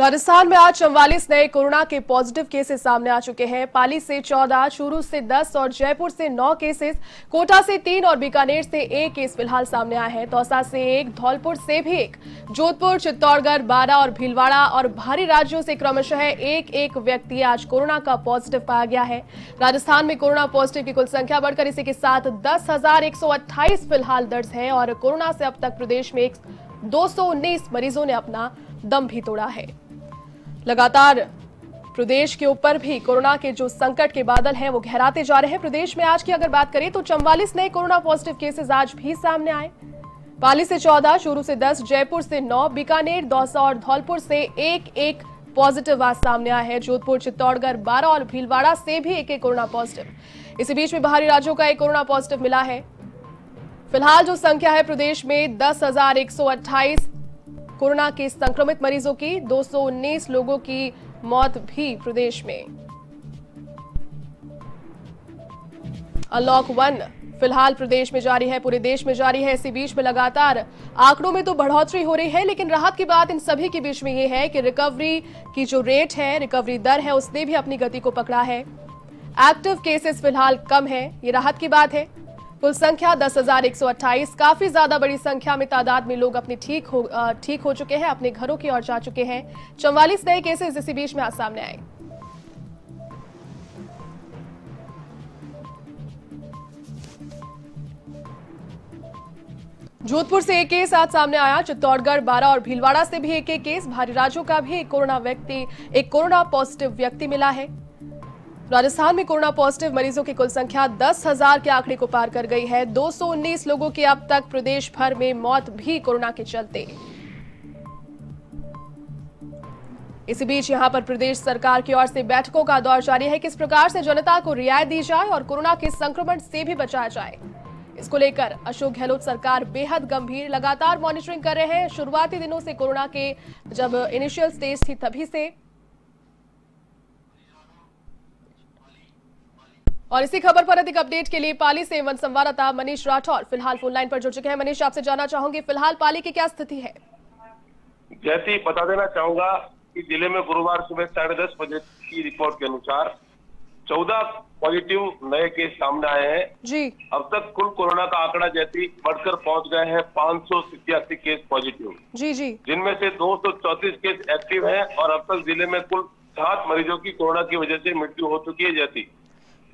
राजस्थान में आज चौवालीस नए कोरोना के पॉजिटिव केसेस सामने आ चुके हैं। पाली से 14, चूरू से 10 और जयपुर से 9 केसेस। कोटा से तीन और बीकानेर से एक केस फ़िलहाल सामने आए हैं। दौसा से एक धौलपुर से भी एक। जोधपुर चित्तौड़गढ़ बारा और भीलवाड़ा और भारी राज्यों से क्रमशः एक एक व्यक्ति आज कोरोना का पॉजिटिव पाया गया है। राजस्थान में कोरोना पॉजिटिव की कुल संख्या बढ़कर इसी के साथ दस फ़िलहाल दर्ज है और कोरोना से अब तक प्रदेश में दो सौ उन्नीस मरीजों ने अपना दम भी तोड़ा है। लगातार प्रदेश के ऊपर भी कोरोना के जो संकट के बादल हैं वो गहराते जा रहे हैं। प्रदेश में आज की अगर बात करें तो चौवालीस नए कोरोना पॉजिटिव केसेस आज भी सामने आए। पाली से 14, चूरू से 10, जयपुर से 9, बीकानेर दौसा और धौलपुर से एक एक पॉजिटिव आज सामने आया है। जोधपुर चित्तौड़गढ़ बारह और भीलवाड़ा से भी एक एक कोरोना पॉजिटिव। इसी बीच में बाहरी राज्यों का एक कोरोना पॉजिटिव मिला है। फ़िलहाल जो संख्या है प्रदेश में दस कोरोना के संक्रमित मरीजों की 219 लोगों की मौत भी प्रदेश में। अनलॉक वन फ़िलहाल प्रदेश में जारी है, पूरे देश में जारी है। इसी बीच में लगातार आंकड़ों में तो बढ़ोतरी हो रही है, लेकिन राहत की बात इन सभी के बीच में ये है कि रिकवरी की जो रेट है, रिकवरी दर है, उसने भी अपनी गति को पकड़ा है। एक्टिव केसेस फ़िलहाल कम है, ये राहत की बात है। कुल संख्या दस हज़ार एक सौ अट्ठाईस। काफ़ी ज़्यादा बड़ी संख्या में तादाद में लोग अपने ठीक हो ठीक हो चुके हैं, अपने घरों की ओर जा चुके हैं। चौवालीस नए केसेस इसी बीच में आज सामने आए। जोधपुर से एक केस आज सामने आया, चित्तौड़गढ़, बारा और भीलवाड़ा से भी एक एक केस। भारी राज्यों का भी एक कोरोना व्यक्ति, एक कोरोना पॉजिटिव व्यक्ति मिला है। राजस्थान में कोरोना पॉजिटिव मरीजों की कुल संख्या दस हज़ार के आंकड़े को पार कर गई है। 219 लोगों की अब तक प्रदेश भर में मौत भी कोरोना के चलते। इसी बीच यहाँ पर प्रदेश सरकार की ओर से बैठकों का दौर जारी है। किस प्रकार से जनता को रियायत दी जाए और कोरोना के संक्रमण से भी बचाया जाए? इसको लेकर अशोक गहलोत सरकार बेहद गंभीर लगातार मॉनिटरिंग कर रहे हैं। शुरुआती दिनों से कोरोना के जब इनिशियल स्टेज थी तभी से और इसी खबर पर अधिक अपडेट के लिए पाली से वन संवाददाता मनीष राठौर फ़िलहाल फ़ोन लाइन पर जुड़ चुके हैं। मनीष आपसे जानना चाहूँगी फ़िलहाल पाली की क्या स्थिति है? जैसी बता देना चाहूँगा कि ज़िले में गुरुवार सुबह साढ़े दस बजे की रिपोर्ट के अनुसार चौदह पॉजिटिव नए केस सामने आए हैं। जी। अब तक कुल कोरोना का आंकड़ा जैसी बढ़कर पहुँच गए हैं पाँच सौ सितयासी केस पॉजिटिव जी जी। जिनमें से दो सौ चौतीस केस एक्टिव हैं और अब तक ज़िले में कुल सात मरीजों की कोरोना की वजह से मृत्यु हो चुकी है जैसी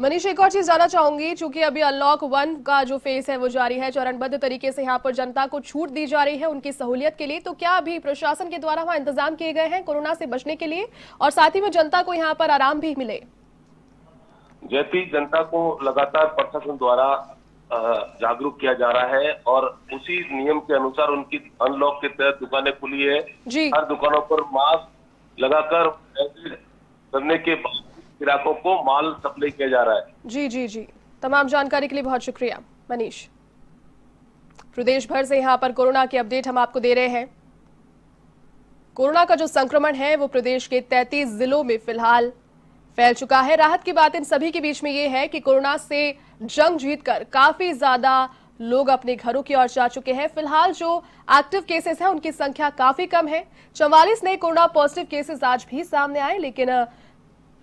मनीष एक और चीज़ जानना चाहूँगी चूँकि अभी अनलॉक वन का जो फ़ेज़ है वो जारी है चरणबद्ध तरीके से यहाँ पर जनता को छूट दी जा रही है उनकी सहूलियत के लिए। तो क्या अभी प्रशासन के द्वारा वहाँ इंतज़ाम किए गए हैं कोरोना से बचने के लिए? और साथ ही में जनता को यहाँ पर आराम भी मिले। जैसी जनता को लगातार प्रशासन द्वारा जागरूक किया जा रहा है और उसी नियम के अनुसार उनकी अनलॉक के तहत दुकानें खुली है। हर दुकानों पर मास्क लगाकर करने के बाद ग्राहकों को माल सप्लाई किया जा रहा है। जी जी जी। तमाम जानकारी के लिए बहुत शुक्रिया, मनीष। प्रदेश भर से यहाँ पर कोरोना की अपडेट हम आपको दे रहे हैं। कोरोना का जो संक्रमण है, वो प्रदेश के 33 जिलों में फ़िलहाल फैल चुका है। राहत की बात इन सभी के बीच में ये है कि कोरोना से जंग जीतकर काफ़ी ज़्यादा लोग अपने घरों की ओर जा चुके हैं। फ़िलहाल जो एक्टिव केसेस हैं, उनकी संख्या काफ़ी कम है। चौवालीस नए कोरोना पॉजिटिव केसेस आज भी सामने आए, लेकिन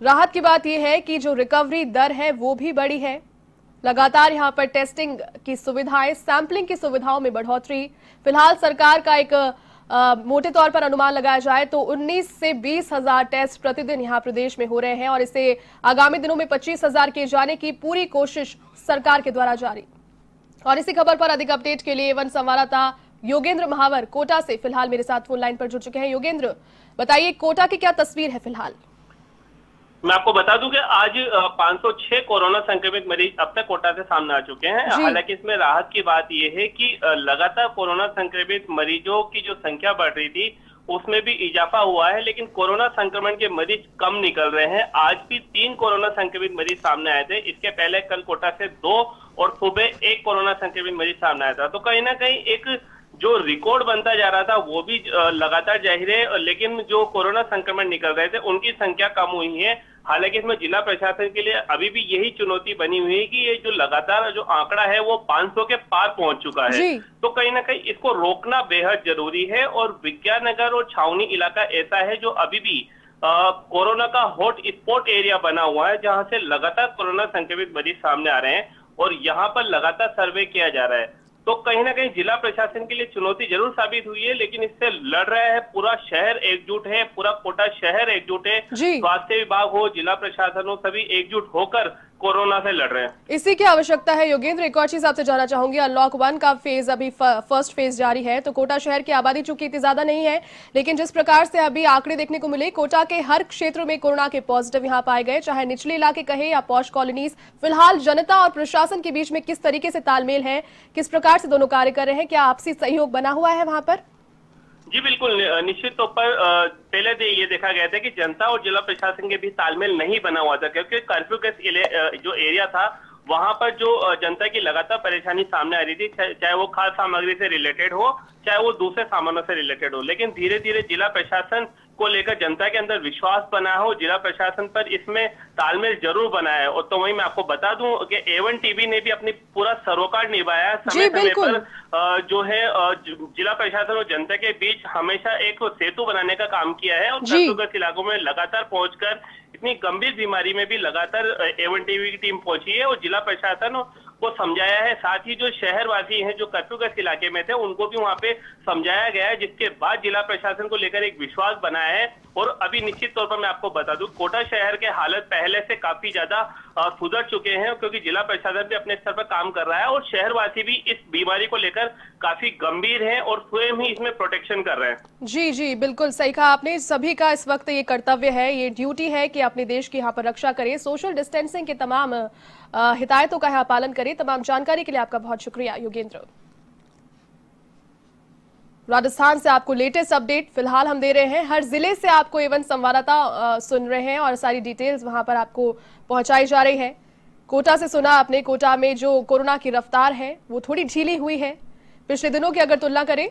राहत की बात यह है कि जो रिकवरी दर है वो भी बड़ी है। लगातार यहाँ पर टेस्टिंग की सुविधाएँ सैंपलिंग की सुविधाओं में बढ़ोतरी। फ़िलहाल सरकार का एक आ, मोटे तौर पर अनुमान लगाया जाए तो 19 से बीस हज़ार टेस्ट प्रतिदिन यहाँ प्रदेश में हो रहे हैं और इसे आगामी दिनों में पच्चीस हज़ार किए जाने की पूरी कोशिश सरकार के द्वारा जारी। और इसी खबर पर अधिक अपडेट के लिए वन संवाददाता योगेंद्र महावर कोटा से फ़िलहाल मेरे साथ फ़ोन लाइन पर जुड़ चुके हैं। योगेंद्र बताइए कोटा की क्या तस्वीर है फ़िलहाल? मैं आपको बता दूँ कि आज 506 कोरोना संक्रमित मरीज़ अब तक कोटा से सामने आ चुके हैं। हालाँकि इसमें राहत की बात यह है कि लगातार कोरोना संक्रमित मरीजों की जो संख्या बढ़ रही थी उसमें भी इजाफा हुआ है लेकिन कोरोना संक्रमण के मरीज़ कम निकल रहे हैं। आज भी तीन कोरोना संक्रमित मरीज़ सामने आए थे। इसके पहले कल कोटा से दो और सुबह एक कोरोना संक्रमित मरीज़ सामने आया था। तो कहीं ना कहीं एक जो रिकॉर्ड बनता जा रहा था वो भी लगातार ज़ाहिर है। लेकिन जो कोरोना संक्रमण निकल रहे थे उनकी संख्या कम हुई है। हालाँकि इसमें जिला प्रशासन के लिए अभी भी यही चुनौती बनी हुई है कि ये जो लगातार जो आंकड़ा है वो 500 के पार पहुँच चुका है। तो कहीं ना कहीं इसको रोकना बेहद ज़रूरी है और विज्ञान नगर और छावनी इलाका ऐसा है जो अभी भी कोरोना का हॉट स्पॉट एरिया बना हुआ है जहाँ से लगातार कोरोना संक्रमित मरीज़ सामने आ रहे हैं और यहाँ पर लगातार सर्वे किया जा रहा है। तो कहीं ना कहीं जिला प्रशासन के लिए चुनौती ज़रूर साबित हुई है लेकिन इससे लड़ रहा है पूरा शहर एकजुट है पूरा कोटा शहर एकजुट है। स्वास्थ्य विभाग हो जिला प्रशासन हो सभी एकजुट होकर कोरोना से लड़ रहे हैं। इसी की आवश्यकता है, योगेंद्र, एक और चीज़ आपसे जानना चाहूँगी अनलॉक वन का फ़ेज़ अभी फ़र्स्ट फ़ेज़ जारी है तो कोटा शहर की आबादी चूँकि इतनी ज़्यादा नहीं है, लेकिन जिस प्रकार से अभी आंकड़े देखने को मिले, कोटा के हर क्षेत्र में कोरोना के पॉजिटिव यहाँ पाए गए, चाहे निचले इलाके कहे या पौष कॉलोनीज फ़िलहाल जनता और प्रशासन के बीच में किस तरीके से तालमेल है, किस प्रकार से दोनों कार्य कर रहे हैं, क्या आपसी सहयोग बना हुआ है वहाँ पर? जी, बिल्कुल निश्चित तौर पर पहले दे ये देखा गया था कि जनता और जिला प्रशासन के बीच तालमेल नहीं बना हुआ था, क्योंकि कर्फ्यू के जो एरिया था, वहाँ पर जो जनता की लगातार परेशानी सामने आ रही थी चाहे वो खाद्य सामग्री से रिलेटेड हो, चाहे वो दूसरे सामानों से रिलेटेड हो, लेकिन धीरे धीरे जिला प्रशासन को लेकर जनता के अंदर विश्वास बना हो जिला प्रशासन पर इसमें तालमेल ज़रूर बना है। और तो वही मैं आपको बता दूँ कि एवन टीवी ने भी अपनी पूरा सरोकार निभाया समय समय पर जो है जिला प्रशासन और जनता के बीच हमेशा एक सेतु बनाने का काम किया है और क्षतिग्रस्त इलाकों में लगातार पहुंचकर इतनी गंभीर बीमारी में भी लगातार एवन टीवी की टीम पहुँची है और जिला प्रशासन को समझाया है। साथ ही जो शहरवासी हैं, जो कर्फ्यूग्रस्त इलाके में थे, उनको भी वहाँ पे समझाया गया है, जिसके बाद जिला प्रशासन को लेकर एक विश्वास बनाया है। और अभी निश्चित तौर पर मैं आपको बता दूँ, कोटा शहर के हालत पहले से काफ़ी ज़्यादा सुधर चुके हैं, क्योंकि जिला प्रशासन भी अपने स्तर पर काम कर रहा है और शहरवासी भी इस बीमारी को लेकर काफ़ी गंभीर हैं और स्वयं ही इसमें प्रोटेक्शन कर रहे हैं। जी जी, बिल्कुल सही कहा आपने। सभी का इस वक्त ये कर्तव्य है, ये ड्यूटी है कि अपने देश की यहाँ पर रक्षा करें। सोशल डिस्टेंसिंग के तमाम हिदायतों का पालन करें। तमाम जानकारी के लिए आपका बहुत शुक्रिया, योगेंद्र। राजस्थान से आपको लेटेस्ट अपडेट फ़िलहाल हम दे रहे हैं। हर ज़िले से आपको एवं संवाददाता सुन रहे हैं और सारी डिटेल्स वहाँ पर आपको पहुंचाई जा रही है। कोटा से सुना आपने, कोटा में जो कोरोना की रफ्तार है, वो थोड़ी ढीली हुई है। पिछले दिनों की अगर तुलना करें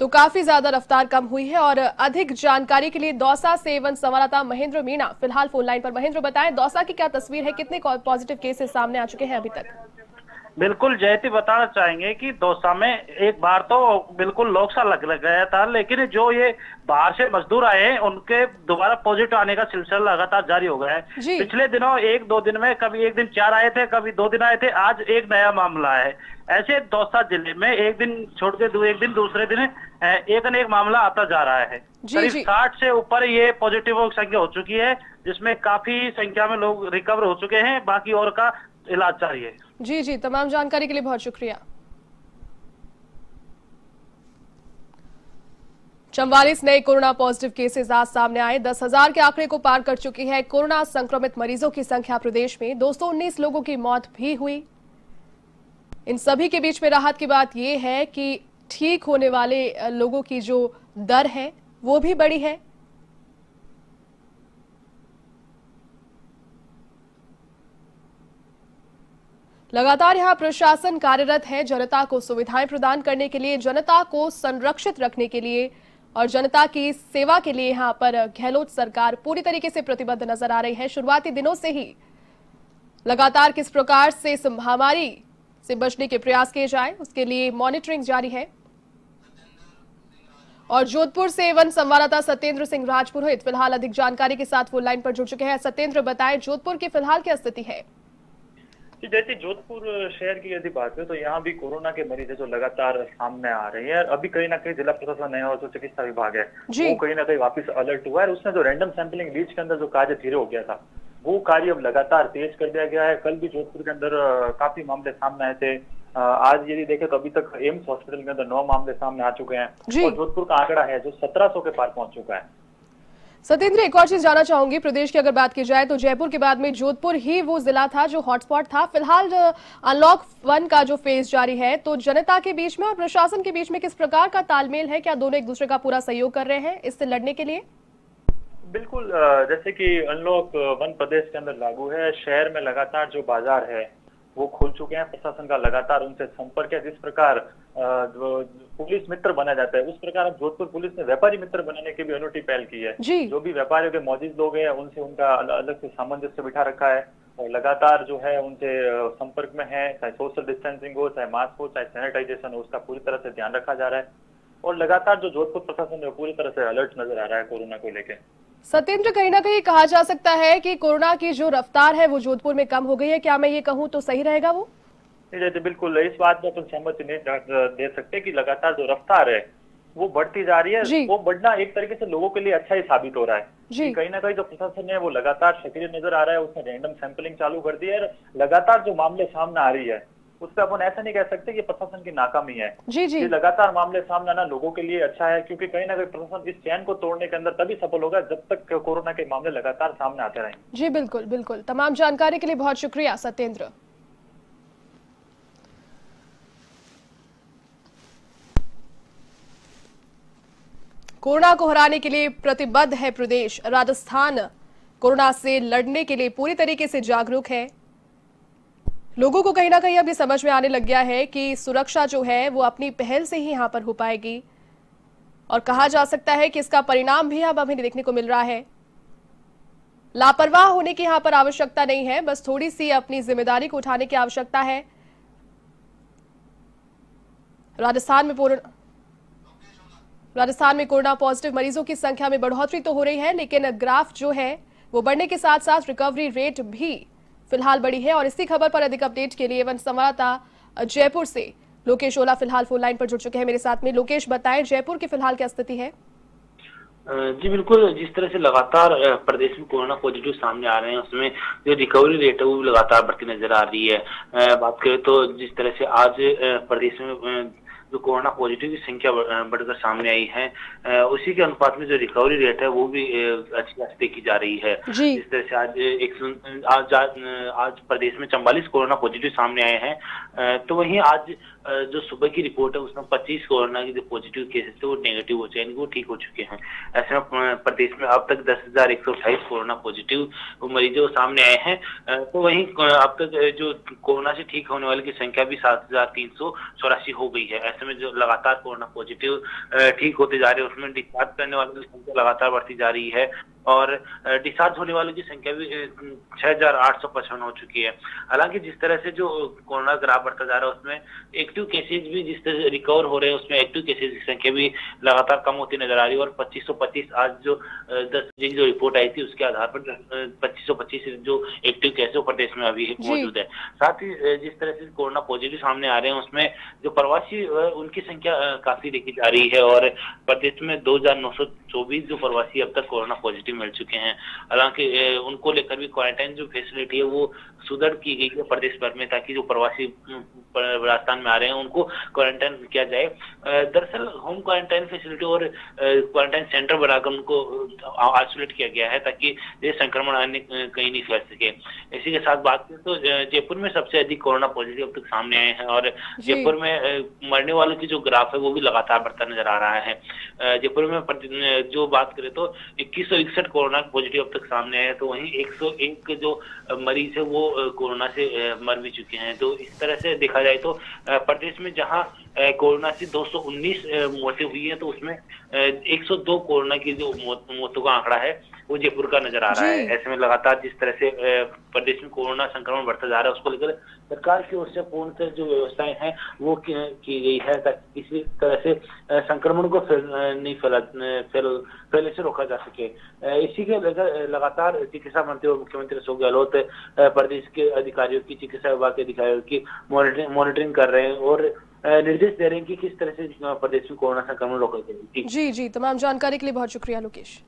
तो काफ़ी ज़्यादा रफ्तार कम हुई है और अधिक जानकारी के लिए दौसा से एवं संवाददाता महेंद्र मीणा। फ़िलहाल फ़ोन लाइन पर। महेंद्र बताएँ दौसा की क्या तस्वीर है? कितने पॉजिटिव केसेस सामने आ चुके हैं अभी तक? बिल्कुल जयती बताना चाहेंगे कि दौसा में एक बार तो बिल्कुल लोक सा लग गया था लेकिन जो ये बाहर से मजदूर आए हैं उनके दोबारा पॉजिटिव आने का सिलसिला लगातार जारी हो गया है। पिछले दिनों एक दो दिन में कभी एक दिन चार आए थे कभी दो दिन आए थे आज एक नया मामला है। ऐसे दौसा ज़िले में एक दिन छोड़ के दो एक दिन दूसरे दिन एक न एक मामला आता जा रहा है। करीब साठ से ऊपर ये पॉजिटिव संख्या हो चुकी है जिसमें काफ़ी संख्या में लोग रिकवर हो चुके हैं बाकी और का इलाज जारी है जी जी तमाम जानकारी के लिए बहुत शुक्रिया। चौवालीस नए कोरोना पॉजिटिव केसेस आज सामने आए। दस हज़ार के आंकड़े को पार कर चुकी है कोरोना संक्रमित मरीजों की संख्या प्रदेश में। 219 लोगों की मौत भी हुई। इन सभी के बीच में राहत की बात यह है कि ठीक होने वाले लोगों की जो दर है, वो भी बड़ी है। लगातार यहाँ प्रशासन कार्यरत है, जनता को सुविधाएँ प्रदान करने के लिए, जनता को संरक्षित रखने के लिए और जनता की सेवा के लिए यहाँ पर गहलोत सरकार पूरी तरीके से प्रतिबद्ध नज़र आ रही है। शुरुआती दिनों से ही लगातार किस प्रकार से इस महामारी से बचने के प्रयास किए जाए उसके लिए मॉनिटरिंग जारी है। और जोधपुर से वन संवाददाता सत्येंद्र सिंह राजपुरोहित फ़िलहाल अधिक जानकारी के साथ वो लाइन पर जुड़ चुके हैं। सत्येंद्र बताएँ जोधपुर की फ़िलहाल क्या स्थिति है? जैसे जोधपुर शहर की यदि बात है तो यहाँ भी कोरोना के मरीज़ है जो लगातार सामने आ रहे हैं। अभी कहीं ना कहीं जिला प्रशासन है और जो चिकित्सा विभाग है वो कहीं ना कहीं वापस अलर्ट हुआ है। उसने जो रैंडम सैंपलिंग बीच के अंदर जो कार्य धीरे हो गया था वो कार्य अब लगातार तेज कर दिया गया है। कल भी जोधपुर के अंदर काफ़ी मामले सामने आए थे। आज यदि देखें तो अभी तक एम्स हॉस्पिटल के अंदर नौ मामले सामने आ चुके हैं और जोधपुर का आंकड़ा है जो सत्रह के पार पहुँच चुका है। सत्येंद्र एक और चीज़ जानना चाहूँगी। प्रदेश की अगर बात की जाए तो जयपुर के बाद में जोधपुर ही वो जिला था जो हॉटस्पॉट था। फ़िलहाल अनलॉक वन का जो फ़ेज़ जारी है तो जनता के बीच में और प्रशासन के बीच में किस प्रकार का तालमेल है? क्या दोनों एक दूसरे का पूरा सहयोग कर रहे हैं इससे लड़ने के लिए? बिल्कुल जैसे कि अनलॉक वन प्रदेश के अंदर लागू है। शहर में लगातार जो बाज़ार है वो खुल चुके हैं। प्रशासन का लगातार उनसे संपर्क है। जिस प्रकार पुलिस मित्र बना जाता है उस प्रकार अब जोधपुर पुलिस ने व्यापारी मित्र बनाने की भी अनूठी पहल की है। जी। जो भी व्यापारियों के मौजूद लोग हैं उनसे उनका अलग से सामंजस्य बिठा रखा है और लगातार जो है उनसे संपर्क में है। चाहे सोशल डिस्टेंसिंग हो चाहे मास्क हो चाहे सैनिटाइजेशन हो उसका पूरी तरह से ध्यान रखा जा रहा है। और लगातार जो जोधपुर प्रशासन है पूरी तरह से अलर्ट नज़र आ रहा है कोरोना को लेकर सत्येंद्र कहीं ना कहीं कहा जा सकता है कि कोरोना की जो रफ्तार है वो जोधपुर में कम हो गई है। क्या मैं ये कहूँ तो सही रहेगा वो? नहीं बिल्कुल इस बात में अपन सहमति नहीं दे सकते कि लगातार जो रफ्तार है वो बढ़ती जा रही है। वो बढ़ना एक तरीके से लोगों के लिए अच्छा ही साबित हो रहा है जी। कहीं ना कहीं जो प्रशासन है वो लगातार सक्रिय नज़र आ रहा है उसने रैंडम सैंपलिंग चालू कर दी है लगातार जो मामले सामने आ रही है उस पर अपन ऐसा नहीं कह सकते कि प्रशासन की नाकामी है। जी जी। लगातार मामले सामने आना लोगों के लिए अच्छा है क्योंकि कहीं ना कहीं प्रशासन इस चैन को तोड़ने के अंदर तभी सफल होगा जब तक कोरोना के मामले लगातार सामने आते रहेंगे जी बिल्कुल बिल्कुल। तमाम जानकारी के लिए बहुत शुक्रिया सत्येंद्र। कोरोना को हराने के लिए प्रतिबद्ध है प्रदेश। राजस्थान कोरोना से लड़ने के लिए पूरी तरीके से जागरूक है। लोगों को कहीं ना कहीं अभी समझ में आने लग गया है कि सुरक्षा जो है, वो अपनी पहल से ही यहाँ पर हो पाएगी। और कहा जा सकता है कि इसका परिणाम भी अब हमें देखने को मिल रहा है। लापरवाह होने की यहाँ पर आवश्यकता नहीं है, बस थोड़ी सी अपनी ज़िम्मेदारी को उठाने की आवश्यकता है। राजस्थान में पूर्ण, राजस्थान में कोरोना पॉजिटिव मरीजों की संख्या में बढ़ोतरी तो हो रही है, लेकिन ग्राफ जो है, वो बढ़ने के साथ साथ रिकवरी रेट भी फ़िलहाल बढ़ी है और इसी खबर पर अधिक अपडेट के लिए वन संवाददाता जयपुर से लोकेश ओला फ़िलहाल फ़ोन लाइन पर जुड़ चुके हैं मेरे साथ में। लोकेश, बताएँ, जयपुर की फ़िलहाल क्या स्थिति है? जी बिल्कुल, जिस तरह से लगातार प्रदेश में कोरोना पॉजिटिव सामने आ रहे हैं, उसमें जो रिकवरी रेट है वो लगातार बढ़ती नज़र आ रही है। बात करें तो जिस तरह से आज प्रदेश में जो कोरोना पॉजिटिव की संख्या बढ़कर सामने आई है उसी के अनुपात में जो रिकवरी रेट है वो भी अच्छी खासी देखी जा रही है। जिस तरह से आज एक आज आज प्रदेश में चौवालीस कोरोना पॉजिटिव सामने आए हैं तो वहीं आज जो सुबह की रिपोर्ट है उसमें 25 कोरोना के जो पॉजिटिव केसेस थे वो नेगेटिव हो चुके वो ठीक हो चुके हैं। ऐसे में प्रदेश में अब तक दस हज़ार एक सौ अठाईस कोरोना पॉजिटिव मरीजों सामने आए हैं तो वहीं अब तक जो कोरोना से ठीक होने वाले की संख्या भी सात हज़ार तीन सौ चौरासी हो गई है। ऐसे में जो लगातार कोरोना पॉजिटिव ठीक होते जा रहे हैं, उसमें डिस्चार्ज करने वालों की संख्या लगातार बढ़ती जा रही है और डिस्चार्ज होने वालों की संख्या भी छह हज़ार आठ सौ पचपन हो चुकी है। हालाँकि जिस तरह से जो कोरोना ग्राफ बढ़ता जा रहा है उसमें एक्टिव केसेज भी जिस तरह से रिकवर हो रहे हैं उसमें एक्टिव केसेज की संख्या भी लगातार कम होती नज़र आ रही है और पच्चीस सौ पच्चीस आज जो दस बजे की जो रिपोर्ट आई थी उसके आधार पर पच्चीस सौ पच्चीस जो एक्टिव केस है प्रदेश में अभी मौजूद है। साथ ही जिस तरह से कोरोना पॉजिटिव सामने आ रहे हैं उसमें जो प्रवासी उनकी संख्या काफ़ी देखी जा रही है और प्रदेश में दो हज़ार नौ सौ चौबीस जो प्रवासी अब तक कोरोना पॉजिटिव मिल चुके हैं। हालाँकि उनको लेकर भी क्वारंटाइन जो फैसिलिटी है वो सुदृढ़ की गई है प्रदेश भर में ताकि जो प्रवासी राजस्थान में आ रहे हैं उनको क्वारंटाइन किया जाए। दरअसल होम क्वारंटाइन फैसिलिटी और क्वारंटाइन सेंटर बनाकर उनको आइसोलेट किया गया है ताकि ये संक्रमण आने कहीं नहीं फैल सके। इसी के साथ बात करें तो जयपुर में सबसे अधिक कोरोना पॉजिटिव अब तक सामने आए हैं और जयपुर में मरने वालों की जो ग्राफ है वो भी लगातार बढ़ता नज़र आ रहा है। जयपुर में जो बात करें तो इक्कीस सौ इकसठ कोरोना पॉजिटिव अब तक सामने आए तो वहीं 101 जो मरीज़ है, वो कोरोना से मर भी चुके हैं। तो इस तरह से देखा जाए तो प्रदेश में जहाँ कोरोना से 219 मौतें हुई हैं तो उसमें 102 कोरोना की जो मौतों का आंकड़ा है वो जयपुर का नज़र आ रहा है। ऐसे में लगातार जिस तरह से प्रदेश में कोरोना संक्रमण बढ़ता जा रहा है उसको लेकर सरकार की ओर से पूर्णतः जो व्यवस्थाएँ हैं वो की गई है ताकि किसी तरह से संक्रमण को फैल नहीं फैला फैल फैलने से रोका जा सके। इसी के लेकर लगातार चिकित्सा मंत्री और मुख्यमंत्री अशोक गहलोत प्रदेश के अधिकारियों की चिकित्सा विभाग के अधिकारियों की मॉनिटरिंग कर रहे हैं और निर्देश दे रहे हैं कि किस तरह से प्रदेश में कोरोना संक्रमण रोका जाए जी जी तमाम जानकारी के लिए बहुत शुक्रिया लोकेश।